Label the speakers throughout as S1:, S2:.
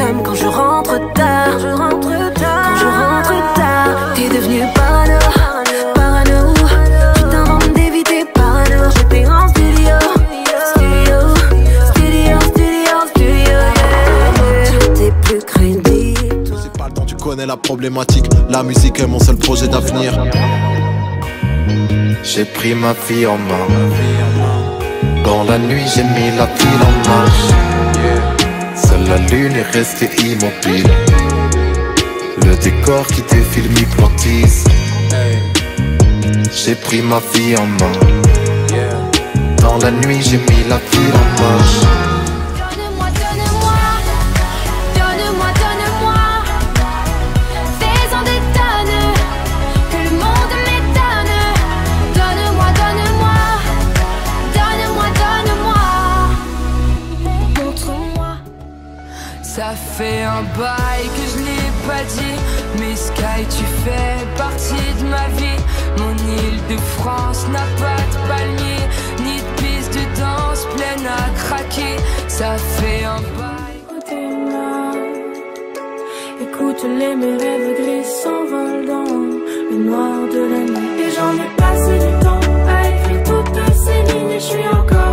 S1: même quand je rentre tard. Je rentre tard. Quand je rentre tard, t'es devenu parano, parano. Tu t'inventes d'éviter parano. J'étais en studio, studio, studio, studio, studio. Yeah. T'es plus crédible.
S2: C'est pas le temps, tu connais la problématique. La musique est mon seul projet d'avenir.
S3: J'ai pris ma vie en main. Dans la nuit, j'ai mis la ville en marche. La lune est restée immobile. Le décor qui défile m'hypnotise. J'ai pris ma vie en main. Dans la nuit, j'ai mis la ville en marche.
S4: Fait un bail que je l'ai pas dit Mais Sky tu fais partie de ma vie Mon île de France n'a pas de palmier Ni de piste de danse pleine à craquer Ça fait un bail
S1: écoute les mes rêves gris s'envolent dans le noir de la nuit. Et j'en ai passé du temps à écrire toutes ces lignes. Et je suis encore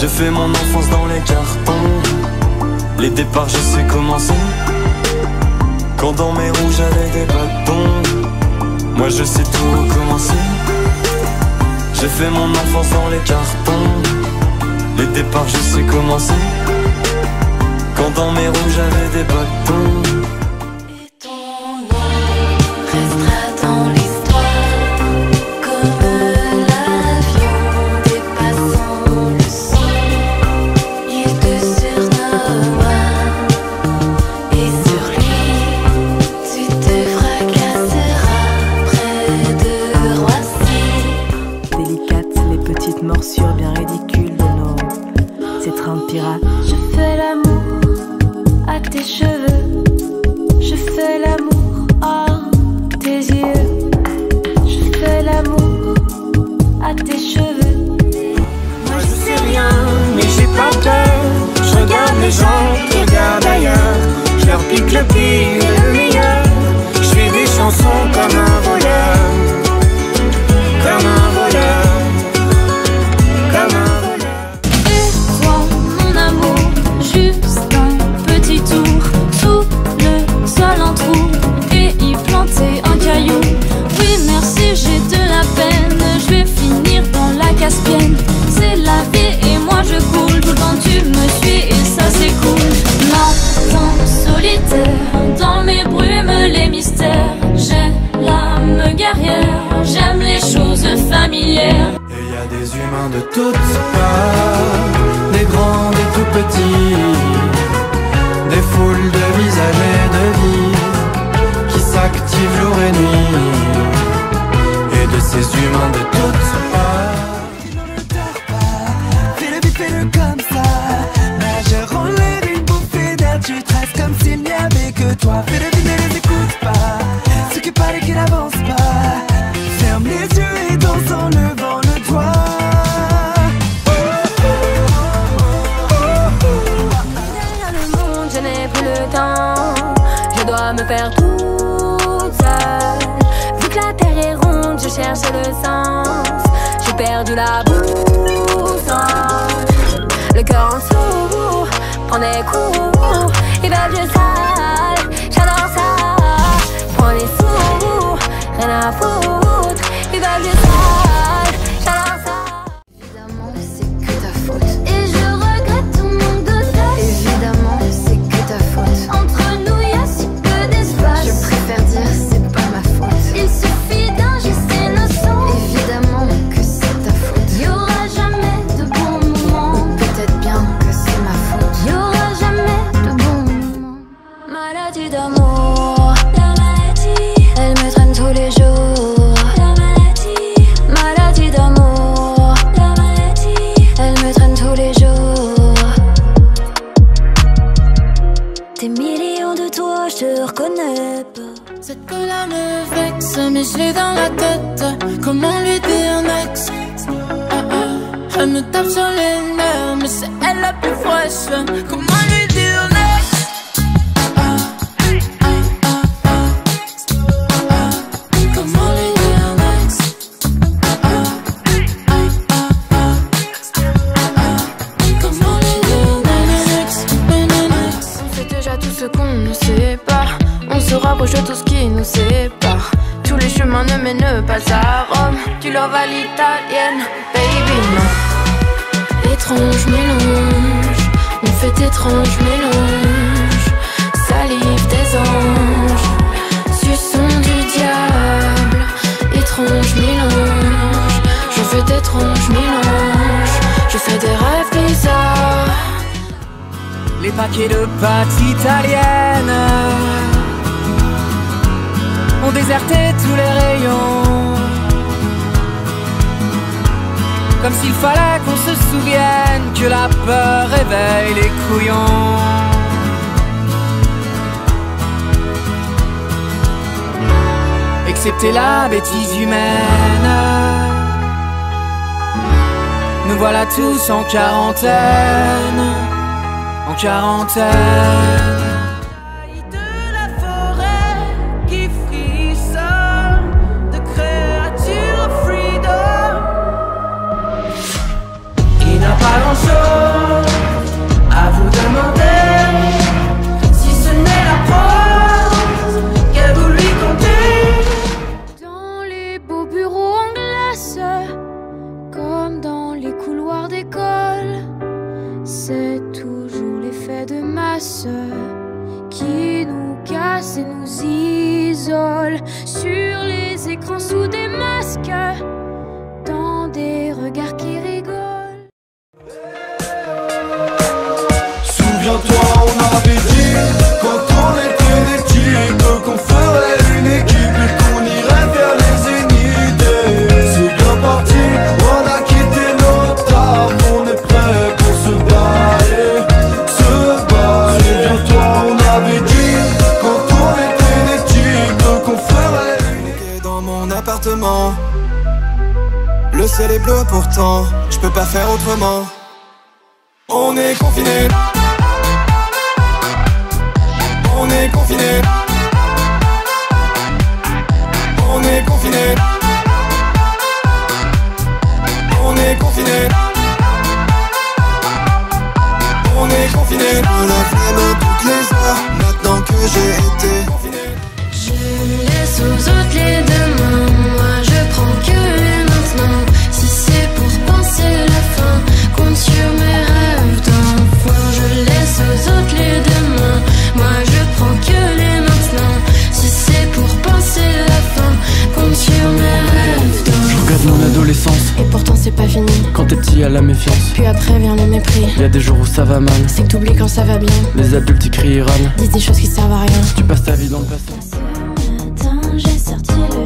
S1: J'ai fait
S5: mon
S6: enfance dans les cartons. Les départs, je sais commencer. Quand dans mes roues j'avais des bâtons. Moi je sais tout recommencer. J'ai fait mon enfance dans les cartons. Les départs, je sais commencer. Quand dans mes roues j'avais des bâtons.
S5: be. chercher le
S6: sens. J'ai perdu la boussole. Hein. Le cœur en saut prend des coups. Ils veulent que je sale, j'adore ça. Prends les sous, rien à foutre. Ils veulent que je sale.
S1: домой. paquet de
S7: pâtes italiennes ont déserté tous les rayons. Comme s'il fallait qu'on se souvienne que la peur réveille les couillons. Excepté la bêtise humaine, nous voilà tous en quarantaine.
S8: La forêt qui de créatures. Il n'a pas grand chose à vous demander si ce n'est la preuve qu'à vous lui compter.
S9: Dans les beaux bureaux en glace, comme dans les couloirs des corps. qui nous casse et nous isole sur les écrans sous des masques.
S10: je peux pas faire autrement. On est confinés. La
S11: méfiance.
S1: Puis après vient le mépris.
S11: Y a des jours où ça va mal.
S1: C'est que t'oublies quand ça va bien.
S11: Les adultes y crient et râlent.
S1: Disent des choses qui servent à rien.
S11: Tu passes ta vie dans le passé.
S6: Ce matin, j'ai sorti le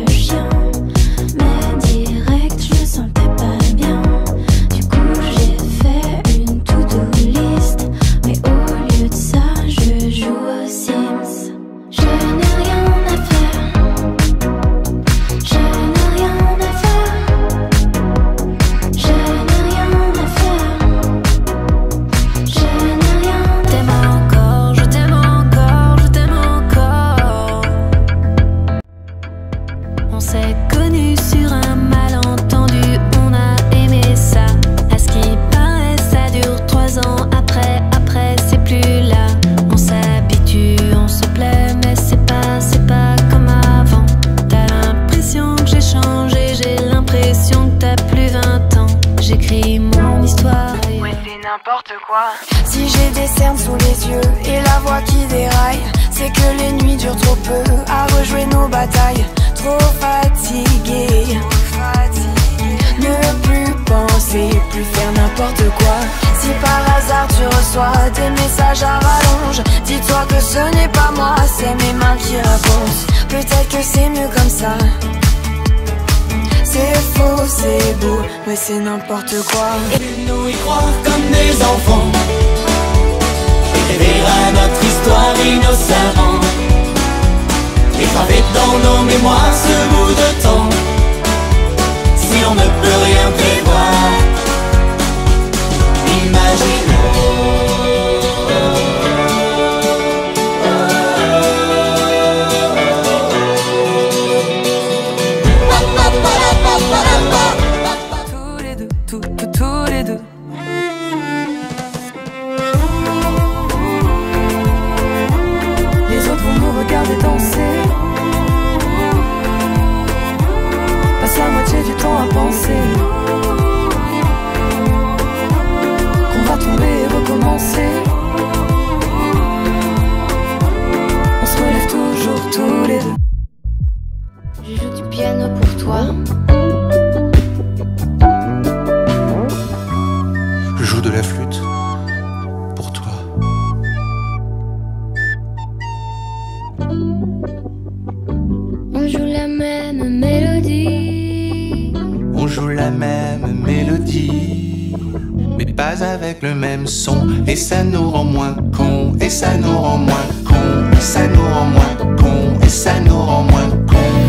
S1: Si j'ai des cernes sous les yeux et la voix qui déraille, c'est que les nuits durent trop peu à rejouer nos batailles. Trop fatigué, ne plus penser, plus faire n'importe quoi. Si par hasard tu reçois des messages à rallonge, dis-toi que ce n'est pas moi, c'est mes mains qui répondent. Peut-être que c'est mieux comme ça. C'est faux, c'est beau, mais c'est n'importe quoi.
S5: nous y croire comme des enfants. Et à notre histoire innocemment. Et graver dans nos mémoires ce bout de temps. Si on ne peut rien prévoir Imaginons
S6: joue
S3: la
S6: même mélodie,
S3: mais pas avec le même son. Et ça nous rend moins cons, et ça nous rend moins cons, et ça nous rend moins cons, et ça nous rend moins cons.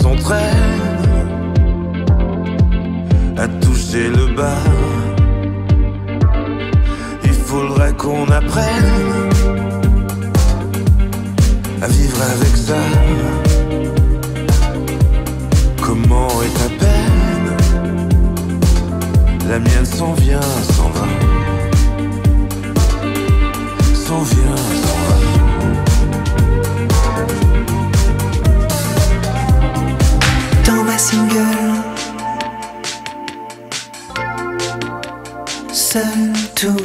S3: s'entraîne à toucher le bas. Il faudrait qu'on apprenne à vivre avec ça.
S7: Comment est ta peine La mienne s'en vient, s'en va, s'en vient. seul tout,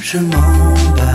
S7: je m'en bats.